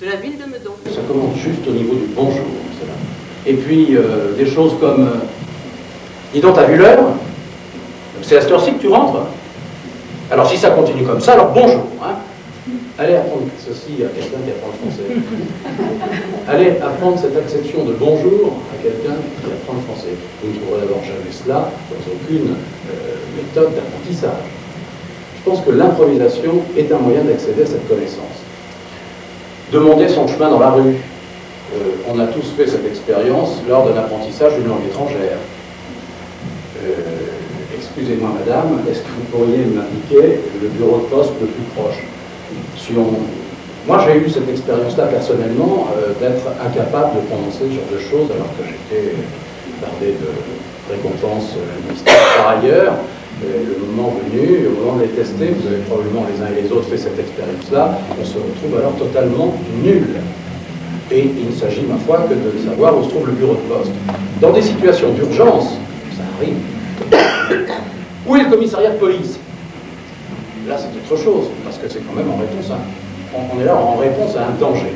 de la ville de Meudon. Ça commence juste au niveau du bonjour. cela. Et puis, euh, des choses comme euh, Dis donc, t'as vu l'heure C'est à cette heure-ci que tu rentres Alors, si ça continue comme ça, alors bonjour. hein. Allez apprendre ceci à quelqu'un qui apprend le français. Allez apprendre cette acception de bonjour à quelqu'un qui apprend le français. Vous ne trouverez d'abord jamais cela dans aucune euh, méthode d'apprentissage. Je pense que l'improvisation est un moyen d'accéder à cette connaissance. Demander son chemin dans la rue. Euh, on a tous fait cette expérience lors d'un apprentissage d'une langue étrangère. Euh, Excusez-moi madame, est-ce que vous pourriez m'indiquer le bureau de poste le plus proche? Si on- Moi j'ai eu cette expérience-là personnellement euh, d'être incapable de prononcer ce genre de choses alors que j'étais gardé de récompenses linguistiques par ailleurs. Le moment venu, au moment de les tester, vous avez probablement les uns et les autres fait cette expérience-là, on se retrouve alors totalement nul. Et il ne s'agit, ma foi, que de savoir où se trouve le bureau de poste. Dans des situations d'urgence, ça arrive. Où est le commissariat de police? Là, c'est autre chose, parce que c'est quand même en réponse à... On, est là en réponse à un danger.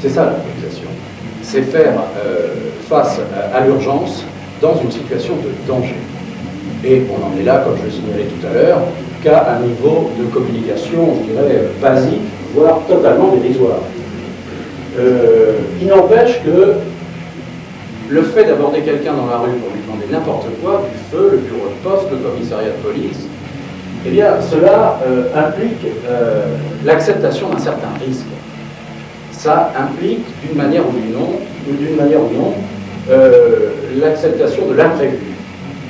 C'est ça l'improvisation. C'est faire euh, face à, à l'urgence dans une situation de danger. Et on en est là, comme je le signalais tout à l'heure, qu'à un niveau de communication, je dirais, basique, voire totalement dérisoire. Euh, il n'empêche que le fait d'aborder quelqu'un dans la rue pour lui demander n'importe quoi, du feu, le bureau de poste, le commissariat de police, eh bien, cela euh, implique euh, l'acceptation d'un certain risque. Ça implique, d'une manière ou d'une autre, ou d'une manière ou non, l'acceptation de l'imprévu.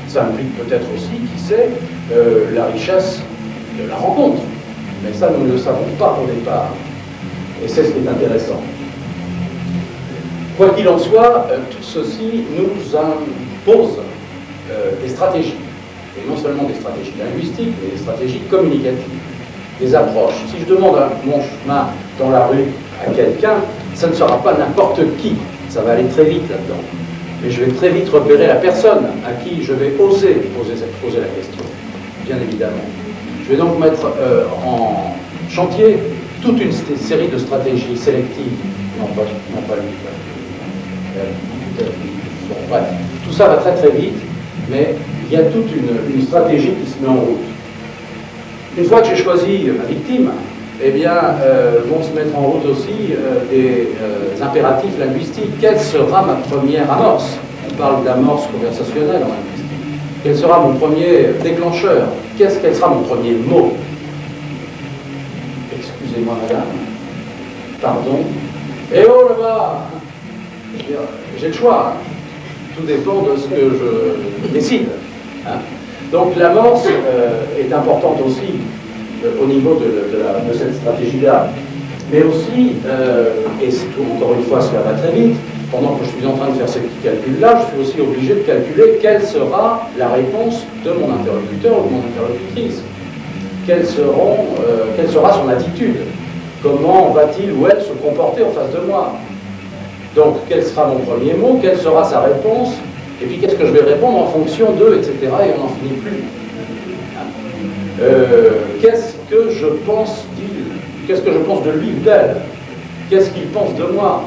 Ça implique peut-être aussi, qui sait, euh, la richesse de la rencontre. Mais ça, nous ne le savons pas au départ. Et c'est ce qui est intéressant. Quoi qu'il en soit, euh, tout ceci nous impose euh, des stratégies. Et non seulement des stratégies linguistiques, mais des stratégies communicatives, des approches. Si je demande mon chemin dans la rue à quelqu'un, ça ne sera pas n'importe qui. Ça va aller très vite là-dedans. Mais je vais très vite repérer la personne à qui je vais oser poser, la question, bien évidemment. Je vais donc mettre euh, en chantier toute une série de stratégies sélectives. Non, pas, non, pas. Euh, bref, tout ça va très très vite, mais il y a toute une stratégie qui se met en route. Une fois que j'ai choisi ma victime, eh bien, euh, vont se mettre en route aussi euh, des euh, impératifs linguistiques. Quelle sera ma première amorce? On parle d'amorce conversationnelle en linguistique. Quel sera mon premier déclencheur? Qu'est-ce quel sera mon premier mot? Excusez-moi, madame. Pardon. Eh oh là-bas J'ai le choix. Tout dépend de ce que je décide. hein? Donc l'amorce est importante aussi au niveau de, cette stratégie-là. Mais aussi, euh, et encore une fois, cela va très vite, pendant que je suis en train de faire ces petits calculs-là, je suis aussi obligé de calculer quelle sera la réponse de mon interlocuteur ou de mon interlocutrice. Seront, euh, quelle sera son attitude? Comment va-t-il ou elle se comporter en face de moi? Donc, quel sera mon premier mot? Quelle sera sa réponse? Et puis, qu'est-ce que je vais répondre en fonction d'eux, etc. Et on n'en finit plus. Euh, qu'est-ce que je pense d'il Qu'est-ce que je pense de lui ou d'elle? Qu'est-ce qu'il pense de moi?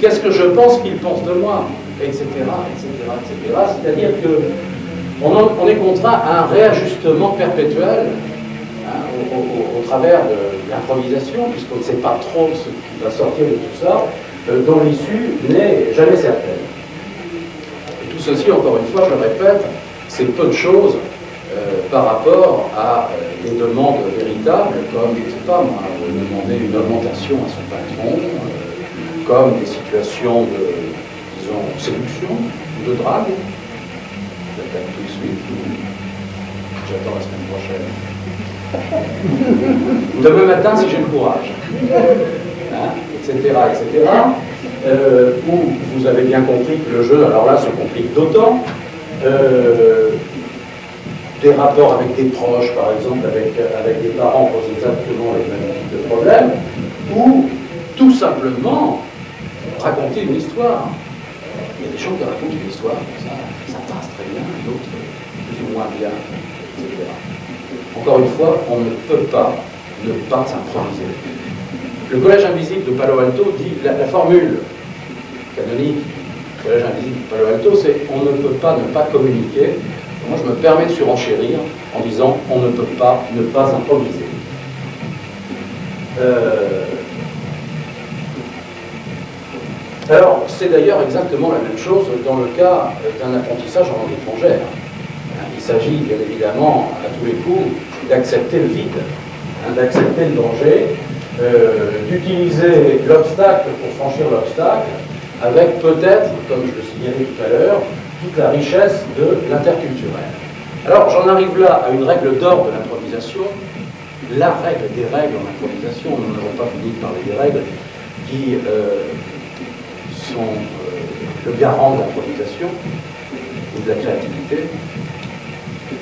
Qu'est-ce que je pense qu'il pense de moi? Etc. etc. etc. C'est-à-dire que on, est contraint à un réajustement perpétuel hein, au travers de l'improvisation, puisqu'on ne sait pas trop ce qui va sortir de tout ça, euh, dont l'issue n'est jamais certaine. Et tout ceci, encore une fois, je le répète, c'est peu de choses euh, par rapport à euh, des demandes véritables, comme, je ne sais pas moi, demander une augmentation à son patron, euh, comme des situations de, disons, séduction ou de drague. J'attaque tout de suite. J'attends la semaine prochaine. Demain matin, si j'ai le courage. Hein, etc. etc. Euh, où vous avez bien compris que le jeu, alors là, se complique d'autant. Euh, des rapports avec des proches, par exemple, avec, avec des parents posent exactement les mêmes types de problèmes, ou tout simplement raconter une histoire. Il y a des gens qui racontent une histoire, ça, ça passe très bien, d'autres plus ou moins bien, etc. Encore une fois, on ne peut pas ne pas improviser. Le collège invisible de Palo Alto dit, la, la formule canonique du collège invisible de Palo Alto, c'est on ne peut pas ne pas communiquer. Moi, je me permets de surenchérir en disant on ne peut pas ne pas improviser. Euh, alors, c'est d'ailleurs exactement la même chose dans le cas d'un apprentissage en langue étrangère. Il s'agit bien évidemment à tous les coups d'accepter le vide, hein, d'accepter le danger, euh, d'utiliser l'obstacle pour franchir l'obstacle, avec peut-être, comme je le signalais tout à l'heure, la richesse de l'interculturel. Alors j'en arrive là à une règle d'or de l'improvisation, la règle des règles en improvisation, nous n'avons pas fini de parler des règles, qui euh, sont euh, le garant de l'improvisation ou de la créativité.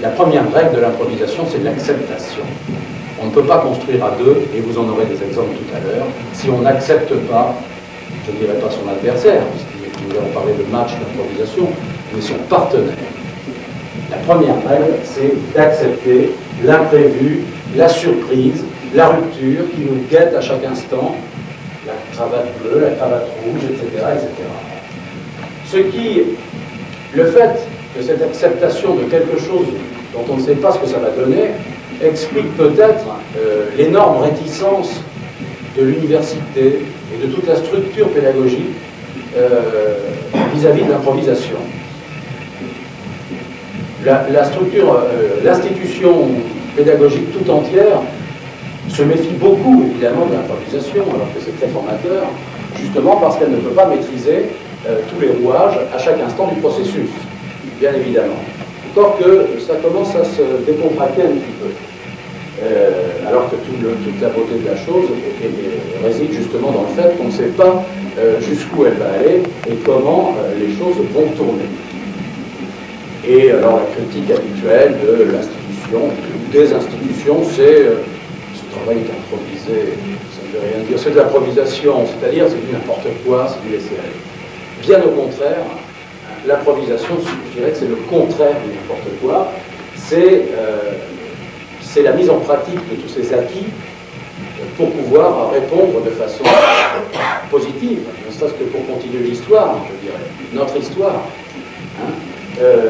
La première règle de l'improvisation, c'est l'acceptation. On ne peut pas construire à deux, et vous en aurez des exemples tout à l'heure, si on n'accepte pas, je ne dirais pas son adversaire, puisque nous allons parler de match d'improvisation, mais son partenaire. La première règle, c'est d'accepter l'imprévu, la surprise, la rupture qui nous guette à chaque instant, la cravate bleue, la cravate rouge, etc. etc. Ce qui, le fait de cette acceptation de quelque chose dont on ne sait pas ce que ça va donner, explique peut-être euh, l'énorme réticence de l'université et de toute la structure pédagogique euh, vis-à-vis de l'improvisation. La, structure, euh, l'institution pédagogique tout entière se méfie beaucoup évidemment de l'improvisation, alors que c'est très formateur, justement parce qu'elle ne peut pas maîtriser tous les rouages à chaque instant du processus, bien évidemment. Encore que ça commence à se décontracter un petit peu. Euh, alors que toute la beauté de la chose réside justement dans le fait qu'on ne sait pas euh, jusqu'où elle va aller et comment euh, les choses vont tourner. Et alors la critique habituelle de l'institution, des institutions, c'est ce travail est improvisé, ça ne veut rien dire, c'est de l'improvisation, c'est-à-dire c'est du n'importe quoi, c'est du laisser aller. Bien au contraire, l'improvisation, je dirais que c'est le contraire de n'importe quoi, c'est c'est la mise en pratique de tous ces acquis pour pouvoir répondre de façon positive, ne serait-ce que pour continuer l'histoire, je dirais, notre histoire. Euh,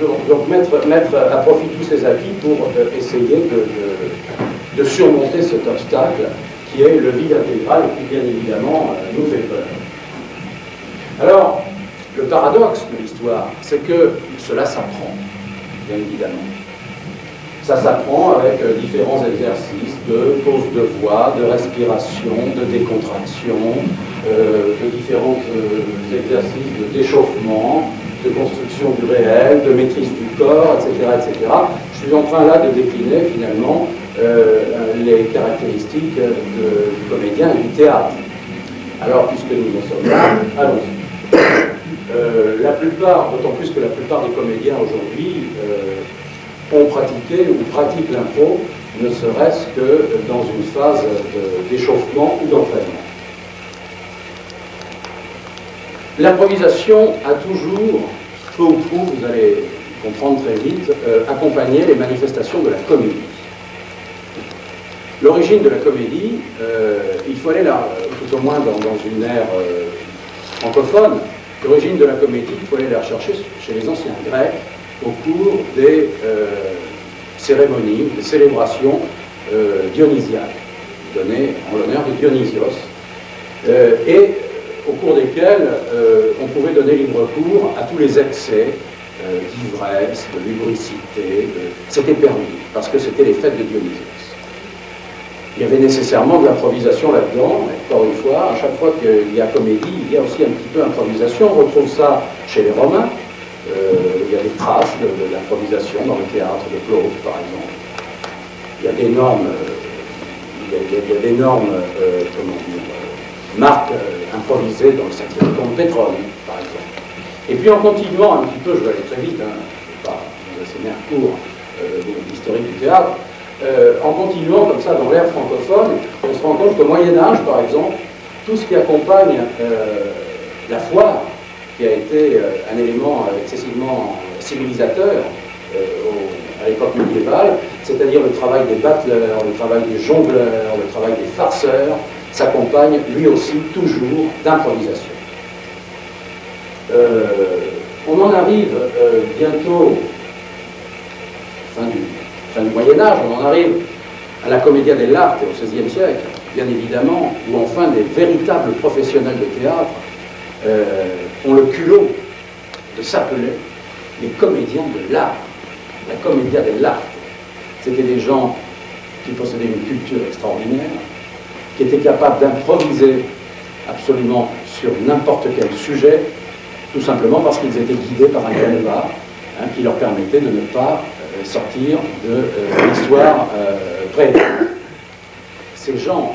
donc, mettre, à profit tous ces acquis pour euh, essayer de, de, surmonter cet obstacle qui est le vide intégral et qui, bien évidemment, euh, nous fait peur. Alors, le paradoxe de l'histoire, c'est que cela s'apprend, bien évidemment. Ça s'apprend avec différents exercices de pose de voix, de respiration, de décontraction, de différents euh, exercices de d'échauffement, de construction du réel, de maîtrise du corps, etc. etc. Je suis en train là de décliner finalement les caractéristiques du comédien et du théâtre. Alors, puisque nous en sommes là, allons-y. la plupart, d'autant plus que la plupart des comédiens aujourd'hui ont pratiqué ou pratiquent l'impro, ne serait-ce que dans une phase d'échauffement ou d'entraînement. L'improvisation a toujours, peu ou prou, vous allez comprendre très vite, euh, accompagné les manifestations de la comédie. L'origine de la comédie, euh, il faut aller là, tout au moins dans, une ère euh, francophone, l'origine de la comédie, il faut aller la rechercher chez les anciens Grecs, au cours des cérémonies, des célébrations dionysiaques, données en l'honneur de Dionysios, et au cours desquelles on pouvait donner libre cours à tous les excès d'ivresse, de lubricité, c'était permis, parce que c'était les fêtes de Dionysios. Il y avait nécessairement de l'improvisation là-dedans, encore une fois, à chaque fois qu'il y a comédie, il y a aussi un petit peu d'improvisation. On retrouve ça chez les Romains, euh, il y a des traces de, l'improvisation dans le théâtre de Claude, par exemple. Il y a d'énormes, il d'énormes marques euh, improvisées dans le cinquième de pétrole, par exemple. Et puis en continuant un petit peu, je vais aller très vite, hein, je ne vais pas vous asséner un cours euh, d'historique du théâtre, en continuant comme ça dans l'ère francophone, on se rend compte qu'au Moyen Âge, par exemple, tout ce qui accompagne la foire, qui a été euh, un élément excessivement civilisateur euh, à l'époque médiévale, c'est-à-dire le travail des battleurs, le travail des jongleurs, le travail des farceurs, s'accompagne lui aussi toujours d'improvisation. Euh, on en arrive euh, bientôt, fin du, Moyen Âge, on en arrive à la Commedia dell'arte au XVIe siècle, bien évidemment, où enfin des véritables professionnels de théâtre euh, ont le culot de s'appeler les comédiens de l'art. La Commedia dell'arte. C'était des gens qui possédaient une culture extraordinaire, qui étaient capables d'improviser absolument sur n'importe quel sujet, tout simplement parce qu'ils étaient guidés par un canevas hein, qui leur permettait de ne pas euh, sortir de euh, l'histoire euh, Ces gens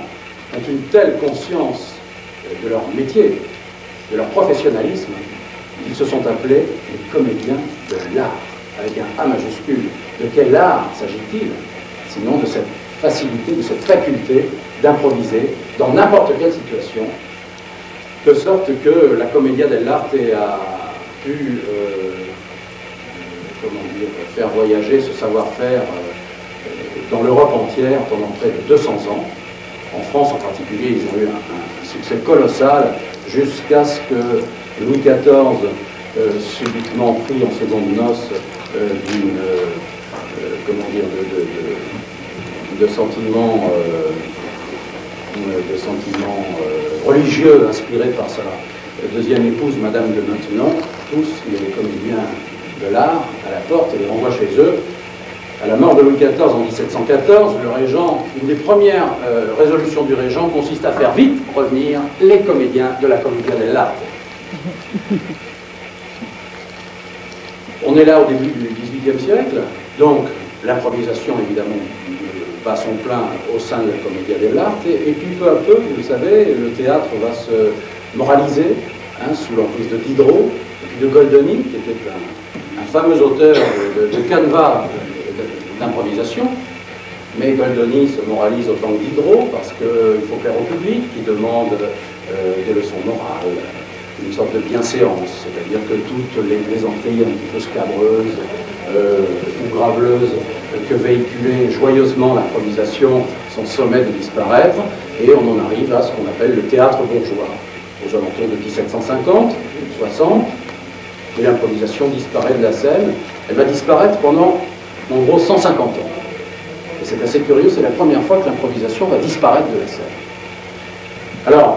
ont une telle conscience euh, de leur métier, de leur professionnalisme, qu'ils se sont appelés les comédiens de l'art, avec un A majuscule. De quel art s'agit-il Sinon de cette facilité, de cette faculté d'improviser dans n'importe quelle situation, de sorte que la Commedia dell'arte a pu euh, dire, faire voyager ce savoir-faire euh, dans l'Europe entière pendant près de 200 ans. En France en particulier, ils ont eu un, succès colossal jusqu'à ce que Louis XIV, euh, subitement pris en seconde noce euh, d'une, euh, de, de, sentiments, euh, de sentiments euh, religieux inspirés par sa deuxième épouse, Madame de Maintenon, tous les comédiens de l'art à la porte et les renvoie chez eux. À la mort de Louis XIV en 1714, le régent, une des premières euh, résolutions du régent consiste à faire vite revenir les comédiens de la Commedia dell'arte. On est là au début du XVIIIe siècle, donc l'improvisation évidemment bat son plein au sein de la Commedia dell'arte, et, et puis peu à peu, vous le savez, le théâtre va se moraliser hein, sous l'emprise de Diderot, et de Goldoni, qui était un, fameux auteur de, de, de canevas d'improvisation. Mais Goldoni se moralise autant que Diderot parce qu'il faut plaire au public qui demande euh, des leçons morales, une sorte de bienséance, c'est-à-dire que toutes les plaisanteries un petit peu scabreuses euh, ou graveleuses que véhiculait joyeusement l'improvisation sont sommées de disparaître et on en arrive à ce qu'on appelle le théâtre bourgeois. Aux alentours de 1750, 60, et l'improvisation disparaît de la scène. Elle va disparaître pendant en gros 150 ans. Et c'est assez curieux, c'est la première fois que l'improvisation va disparaître de la scène. Alors,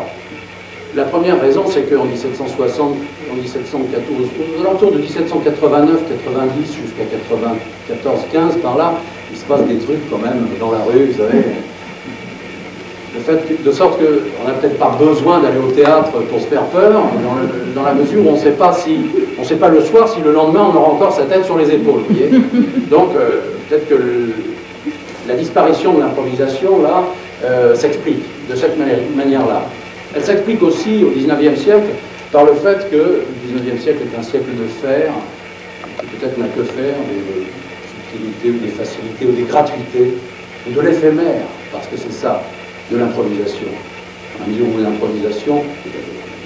la première raison, c'est qu'en 1760, en 1714, aux alentours de 1789, 90 jusqu'à 94, 15, par là, il se passe des trucs quand même dans la rue, vous savez. De sorte qu'on n'a peut-être pas besoin d'aller au théâtre pour se faire peur, dans, la mesure où on ne sait pas si, on sait pas le soir si le lendemain on aura encore sa tête sur les épaules. Donc euh, peut-être que la disparition de l'improvisation là euh, s'explique de cette manière-là. Elle s'explique aussi au XIXe siècle par le fait que le XIXe siècle est un siècle de fer, qui peut-être n'a que faire des subtilités ou des facilités ou des gratuités, ou de l'éphémère, parce que c'est ça, de l'improvisation. À mesure où l'improvisation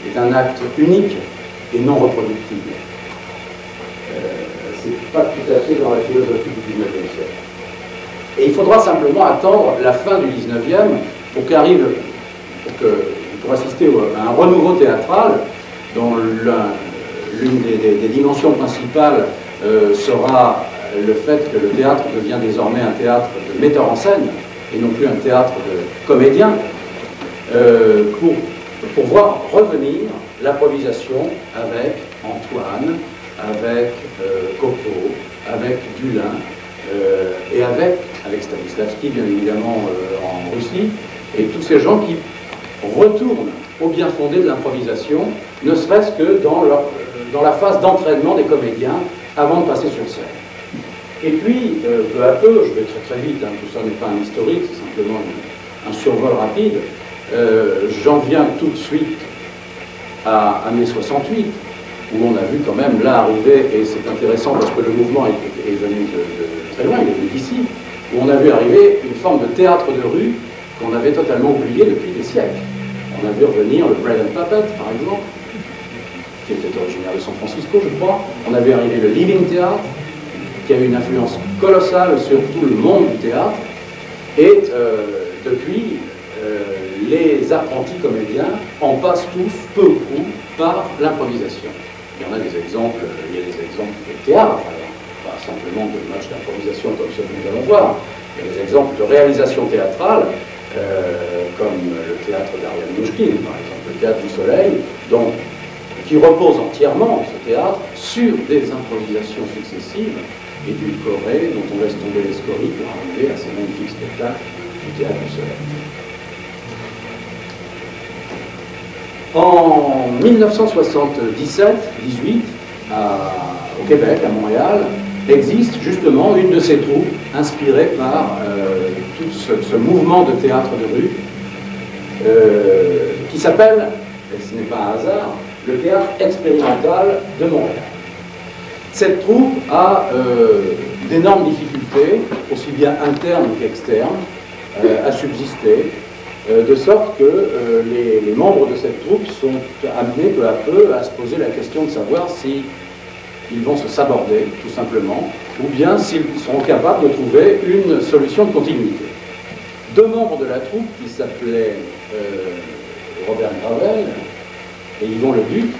est un acte unique et non reproductible. Euh, c'est pas tout à fait dans la philosophie du XIXe siècle. Et il faudra simplement attendre la fin du XIXe pour qu'arrive, pour, que, pour assister à un renouveau théâtral dont l'une des, dimensions principales euh, sera le fait que le théâtre devient désormais un théâtre de metteur en scène et non plus un théâtre de comédien, euh, pour, pour voir revenir l'improvisation avec Antoine, avec euh, Coco, avec Dulin, et avec, avec Stanislavski, bien évidemment, en Russie, et tous ces gens qui retournent au bien fondé de l'improvisation, ne serait-ce que dans, la phase d'entraînement des comédiens avant de passer sur scène. Et puis, euh, peu à peu, je vais très très vite, hein, tout ça n'est pas un historique, c'est simplement un, survol rapide, euh, j'en viens tout de suite à, à mai 68, où on a vu quand même là arriver, et c'est intéressant parce que le mouvement est, venu de, très loin, il est venu d'ici, où on a vu arriver une forme de théâtre de rue qu'on avait totalement oublié depuis des siècles. On a vu revenir le Bread and Puppet, par exemple, qui était originaire de San Francisco, je crois. On a vu arriver le Living Theatre, qui a eu une influence colossale sur tout le monde du théâtre. Et depuis, les apprentis comédiens en passent tous, peu ou prou, par l'improvisation. Il y en a des exemples, il y a des exemples de théâtre, pas simplement de matchs d'improvisation comme ceux que nous allons voir. Il y a des exemples de réalisation théâtrale, euh, comme le théâtre d'Ariane Mouchkine, par exemple, le théâtre du Soleil, donc, qui repose entièrement, ce théâtre, sur des improvisations successives choré dont on laisse tomber les scories pour arriver à ces magnifiques spectacles du théâtre du Soleil. En 1977-18, au Québec, à Montréal, existe justement une de ces troupes inspirée par euh, tout ce, mouvement de théâtre de rue euh, qui s'appelle, et ce n'est pas un hasard, le théâtre expérimental de Montréal. Cette troupe a euh, d'énormes difficultés, aussi bien internes qu'externes, à subsister. Euh, de sorte que euh, les, membres de cette troupe sont amenés peu à peu à se poser la question de savoir si ils vont se saborder, tout simplement, ou bien s'ils seront capables de trouver une solution de continuité. Deux membres de la troupe, qui s'appelaient euh, Robert Gravel et Yvon Leduc,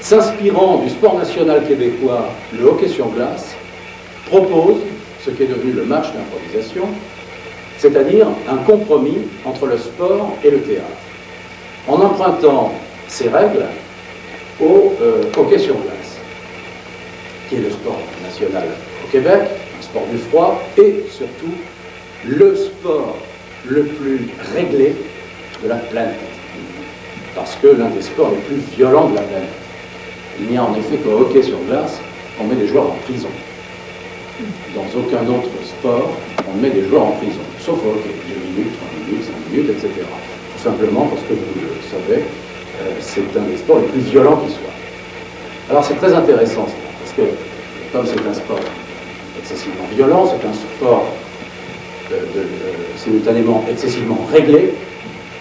s'inspirant du sport national québécois, le hockey sur glace, proposent ce qui est devenu le match d'improvisation, c'est-à-dire un compromis entre le sport et le théâtre, en empruntant ces règles au euh, hockey sur glace, qui est le sport national au Québec, un sport du froid, et surtout le sport le plus réglé de la planète, parce que l'un des sports les plus violents de la planète. Il n'y a en effet qu'au hockey sur glace, on met des joueurs en prison. Dans aucun autre sport, on met des joueurs en prison sauf au hockey, 2 minutes, 3 minutes, 5 minutes, etc. Tout simplement parce que vous le savez, euh, c'est un des sports les plus violents qui soit. Alors c'est très intéressant, comme c'est un sport excessivement violent, c'est un sport simultanément excessivement réglé,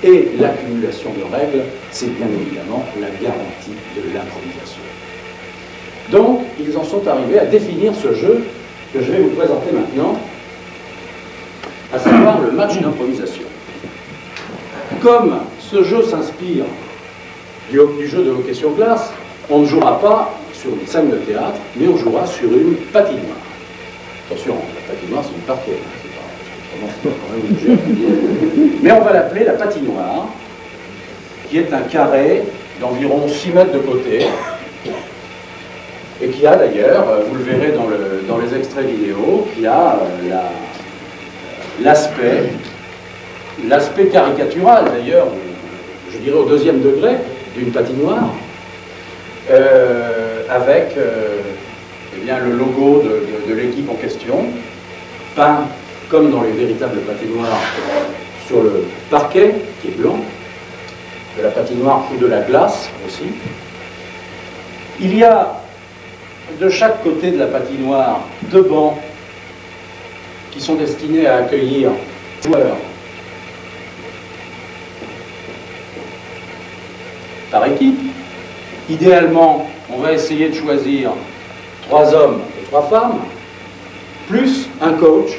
et l'accumulation de règles, c'est bien évidemment la garantie de l'improvisation. Donc, ils en sont arrivés à définir ce jeu que je vais vous présenter maintenant, à savoir le match d'improvisation. Comme ce jeu s'inspire du, jeu de hockey sur glace, on ne jouera pas sur une scène de théâtre, mais on jouera sur une patinoire. Attention, la patinoire c'est une parquet, hein, mais on va l'appeler la patinoire, qui est un carré d'environ 6 mètres de côté, et qui a d'ailleurs, vous le verrez dans, les extraits vidéo, qui a euh, la, l'aspect, l'aspect caricatural d'ailleurs, je dirais au deuxième degré, d'une patinoire, euh, avec euh, eh bien, le logo de, l'équipe en question, peint comme dans les véritables patinoires sur le parquet qui est blanc, de la patinoire ou de la glace aussi. Il y a de chaque côté de la patinoire deux bancs qui sont destinés à accueillir joueurs par équipe. Idéalement, on va essayer de choisir trois hommes et trois femmes, plus un coach,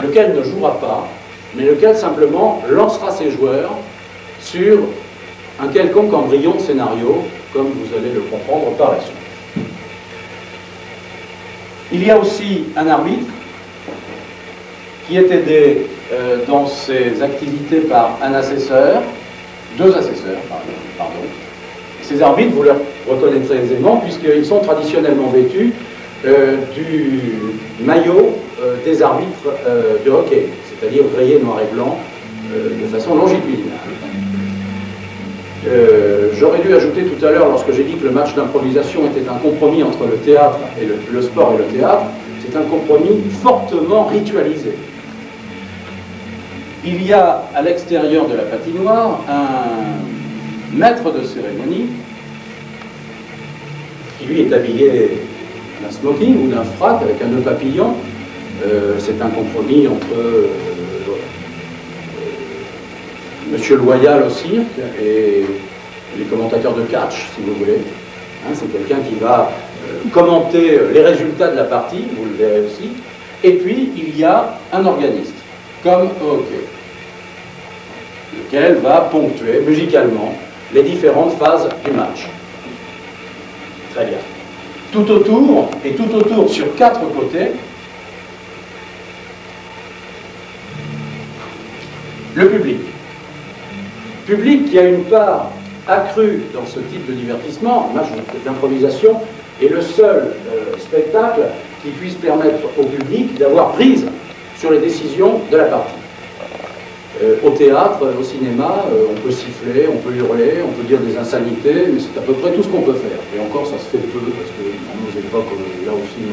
lequel ne jouera pas, mais lequel simplement lancera ses joueurs sur un quelconque embryon de scénario, comme vous allez le comprendre par la suite. Il y a aussi un arbitre qui est aidé euh, dans ses activités par un assesseur, deux assesseurs, pardon. Ces arbitres, vous les reconnaîtrez aisément, puisqu'ils sont traditionnellement vêtus euh, du maillot euh, des arbitres de hockey, c'est-à-dire rayé noir et blanc de façon longitudinale. Euh, j'aurais dû ajouter tout à l'heure, lorsque j'ai dit que le match d'improvisation était un compromis entre le théâtre et le, sport et le théâtre, c'est un compromis fortement ritualisé. Il y a à l'extérieur de la patinoire un maître de cérémonie qui lui est habillé d'un smoking ou d'un frac avec un nœud papillon. Euh, c'est un compromis entre euh, Monsieur Loyal au cirque et les commentateurs de catch, si vous voulez. Hein, c'est quelqu'un qui va commenter les résultats de la partie, vous le verrez aussi. Et puis, il y a un organiste, comme au lequel va ponctuer musicalement les différentes phases du match. Très bien. Tout autour, et tout autour sur quatre côtés, le public. Public qui a une part accrue dans ce type de divertissement, match d'improvisation, est le seul euh, spectacle qui puisse permettre au public d'avoir prise sur les décisions de la partie. Euh, au théâtre, au cinéma, euh, on peut siffler, on peut hurler, on peut dire des insanités, mais c'est à peu près tout ce qu'on peut faire. Et encore, ça se fait peu, parce que dans nos époques, là aussi,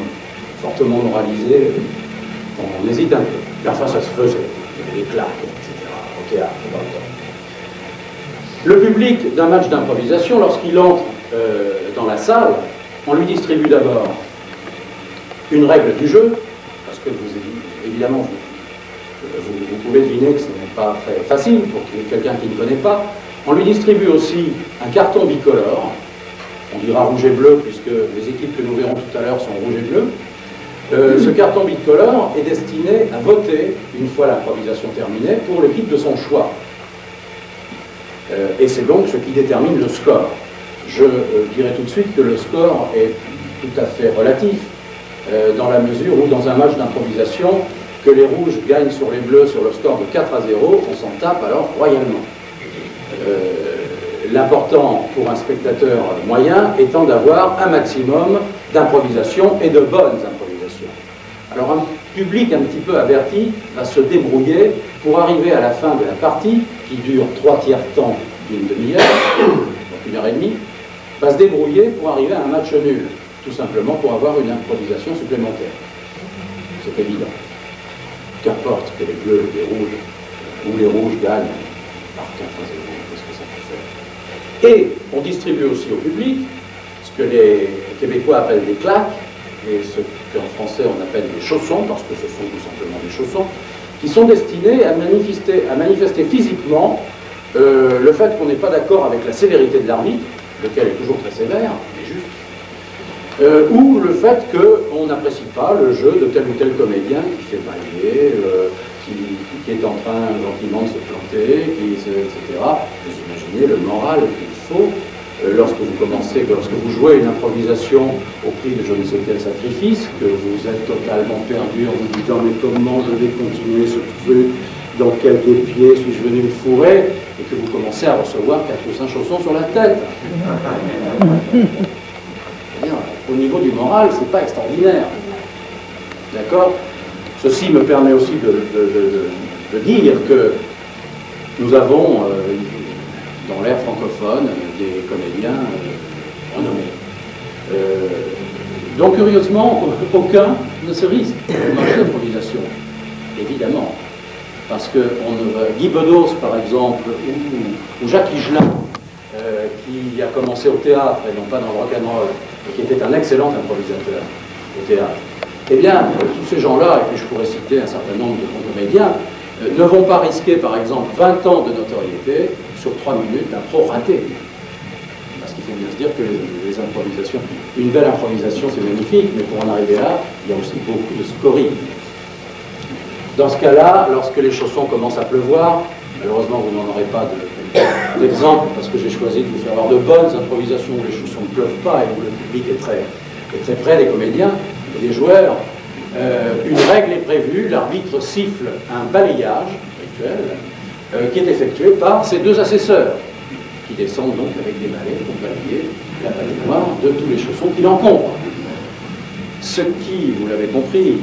fortement moralisé, on hésite un peu. Mais enfin, ça se faisait. Il y avait des claques, etc. au théâtre, dans le. Le public d'un match d'improvisation, lorsqu'il entre euh, dans la salle, on lui distribue d'abord une règle du jeu, parce que vous, évidemment, vous, pouvez deviner que ce n'est pas très facile pour quelqu'un qui ne connaît pas. On lui distribue aussi un carton bicolore, on dira rouge et bleu, puisque les équipes que nous verrons tout à l'heure sont rouge et bleu. Euh, ce carton bicolore est destiné à voter, une fois l'improvisation terminée, pour l'équipe de son choix. Euh, et c'est donc ce qui détermine le score. Je euh, dirais tout de suite que le score est tout à fait relatif, dans la mesure où dans un match d'improvisation, que les rouges gagnent sur les bleus sur le score de 4 à 0, on s'en tape alors royalement. L'important pour un spectateur moyen étant d'avoir un maximum d'improvisation et de bonnes improvisations. Alors un public un petit peu averti va se débrouiller pour arriver à la fin de la partie, qui dure trois tiers temps d'une demi-heure, donc une heure et demie, va se débrouiller pour arriver à un match nul, tout simplement pour avoir une improvisation supplémentaire. C'est évident. Qu'importe que les bleus, les rouges, ou les rouges gagnent par 4 à 0, qu'est-ce que ça peut faire? Et on distribue aussi au public ce que les Québécois appellent des claques, et ce qu'en français on appelle des chaussons, parce que ce sont tout simplement des chaussons, qui sont destinés à manifester, à manifester physiquement euh, le fait qu'on n'est pas d'accord avec la sévérité de l'arbitre, lequel est toujours très sévère, euh, ou le fait qu'on n'apprécie pas le jeu de tel ou tel comédien qui fait bailler, euh, qui, est en train gentiment de se planter, etc. Vous imaginez le moral qu'il faut euh, lorsque vous commencez, lorsque vous jouez une improvisation au prix de je ne sais quel sacrifice, que vous êtes totalement perdu en vous disant mais comment je vais continuer ce truc, dans quel pieds suis-je venu me fourrer, et que vous commencez à recevoir quatre ou cinq chaussons sur la tête. au niveau du moral, c'est pas extraordinaire. D'accord? Ceci me permet aussi de, dire que nous avons euh, dans l'ère francophone des comédiens euh, renommés. Euh, donc curieusement, aucun ne se risque au marché d'improvisation, évidemment. Parce que Guy Bedos, par exemple, ou, Jacques Higelin, qui a commencé au théâtre et non pas dans le rock'n'roll, qui était un excellent improvisateur au théâtre, eh bien, tous ces gens-là, et puis je pourrais citer un certain nombre de comédiens, ne vont pas risquer, par exemple, 20 ans de notoriété sur 3 minutes d'impro raté. Parce qu'il faut bien se dire que les, improvisations, une belle improvisation c'est magnifique, mais pour en arriver là, il y a aussi beaucoup de scoring. Dans ce cas-là, lorsque les chaussons commencent à pleuvoir, malheureusement vous n'en aurez pas d'exemple parce que j'ai choisi de vous faire avoir de bonnes improvisations où les chaussons ne pleuvent pas et où le public est très, est très près des comédiens et des joueurs. Euh, une règle est prévue, l'arbitre siffle un balayage rituel euh, qui est effectué par ces deux assesseurs, qui descendent donc avec des balais pour balayer la noire de tous les chaussons qui l'encombrent. Ce qui, vous l'avez compris,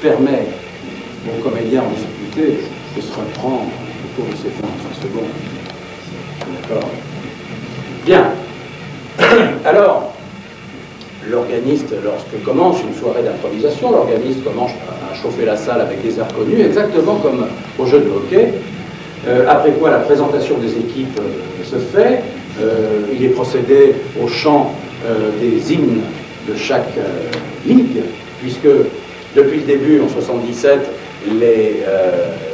permet aux comédiens en difficulté de se reprendre au cours de ces 20 secondes. Bien. Alors, l'organiste, lorsque commence une soirée d'improvisation, l'organiste commence à chauffer la salle avec des airs connus, exactement comme au jeu de hockey. Euh, après quoi la présentation des équipes euh, se fait. Euh, il est procédé au chant des hymnes de chaque ligue, puisque depuis le début, en 77, les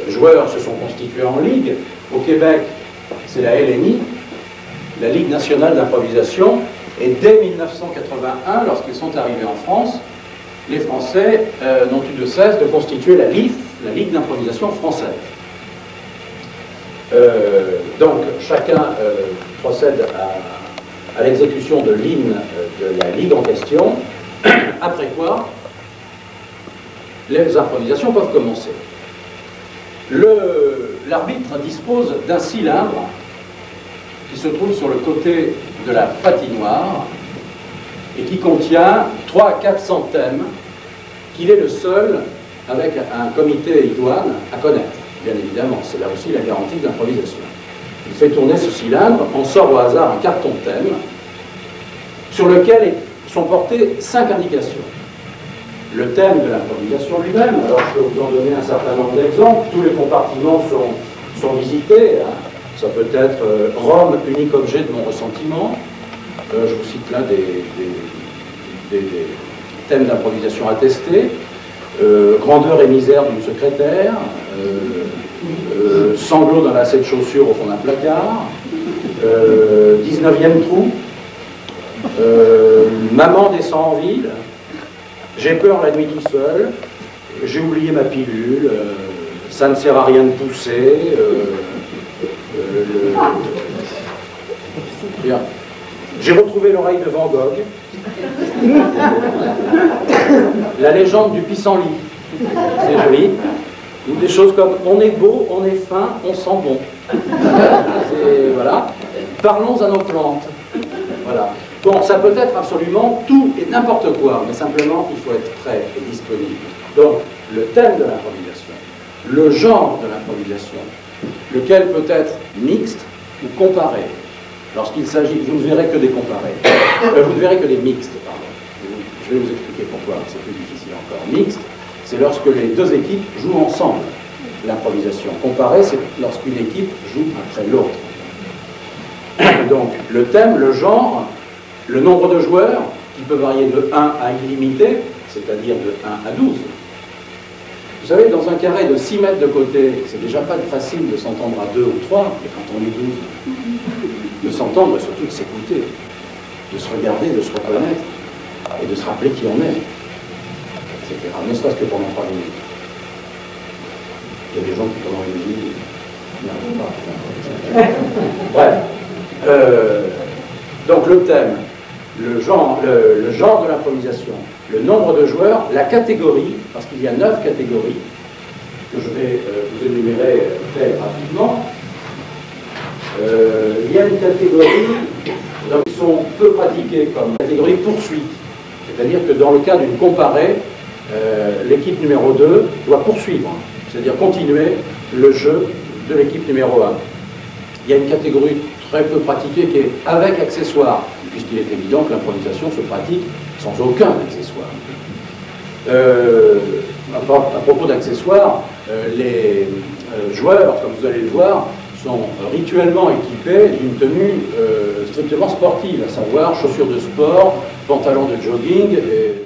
joueurs se sont constitués en ligue. Au Québec, c'est la LNI, la Ligue nationale d'improvisation, Et dès 1981, lorsqu'ils sont arrivés en France, les Français euh, n'ont eu de cesse de constituer la LIF, la Ligue d'improvisation française. Euh, donc chacun euh, procède à, l'exécution de l'hymne de la Ligue en question, après quoi les improvisations peuvent commencer. L'arbitre dispose d'un cylindre qui se trouve sur le côté de la patinoire et qui contient 3 à 400 thèmes qu'il est le seul, avec un comité idoine, à connaître, bien évidemment. C'est là aussi la garantie d'improvisation. Il fait tourner ce cylindre, on sort au hasard un carton thème sur lequel sont portées cinq indications. Le thème de l'improvisation lui-même, alors je peux vous en donner un certain nombre d'exemples, tous les compartiments sont, sont visités. Hein. Ça peut être euh, Rome, unique objet de mon ressentiment. Euh, je vous cite là des, thèmes d'improvisation attestés. Euh, grandeur et misère d'une secrétaire. sanglot dans la de chaussures au fond d'un placard. 19e trou. maman descend en ville. J'ai peur la nuit tout seul. J'ai oublié ma pilule. ça ne sert à rien de pousser. J'ai retrouvé l'oreille de Van Gogh. La légende du pissenlit. C'est joli. Des choses comme on est beau, on est fin, on sent bon. Voilà. Parlons à nos plantes. Voilà. Bon, ça peut être absolument tout et n'importe quoi, mais simplement il faut être prêt et disponible. Donc, le thème de l'improvisation, le genre de l'improvisation, lequel peut être mixte ou comparé. Lorsqu'il s'agit, vous ne verrez que des comparés, euh, vous ne verrez que des mixtes. Je vais vous expliquer pourquoi c'est plus difficile encore. Mixte, c'est lorsque les deux équipes jouent ensemble l'improvisation. Comparé, c'est lorsqu'une équipe joue après l'autre. Donc, le thème, le genre, le nombre de joueurs, qui peut varier de 1 à illimité, c'est-à-dire de 1 à 12, vous savez, dans un carré de 6 mètres de côté, c'est déjà pas facile de s'entendre à 2 ou 3, mais quand on est 12, de s'entendre et surtout de s'écouter, de se regarder, de se reconnaître, et de se rappeler qui on est, etc. Ne serait-ce que pendant 3 minutes. Il y a des gens qui, pendant une minute, n'y pas. Bref. Euh, donc le thème, le genre, de l'improvisation, le nombre de joueurs, la catégorie, parce qu'il y a neuf catégories, que je vais euh, vous énumérer euh, très rapidement. Euh, il y a une catégorie qui sont peu pratiquées comme catégorie poursuite. C'est-à-dire que dans le cas d'une comparée, l'équipe numéro 2 doit poursuivre, c'est-à-dire continuer le jeu de l'équipe numéro 1. Il y a une catégorie très peu pratiquée qui est avec accessoires, puisqu'il est évident que l'improvisation se pratique sans aucun accessoire. Euh, à, propos d'accessoires, euh, les euh, joueurs, comme vous allez le voir, sont rituellement équipés d'une tenue strictement sportive, à savoir chaussures de sport, pantalons de jogging et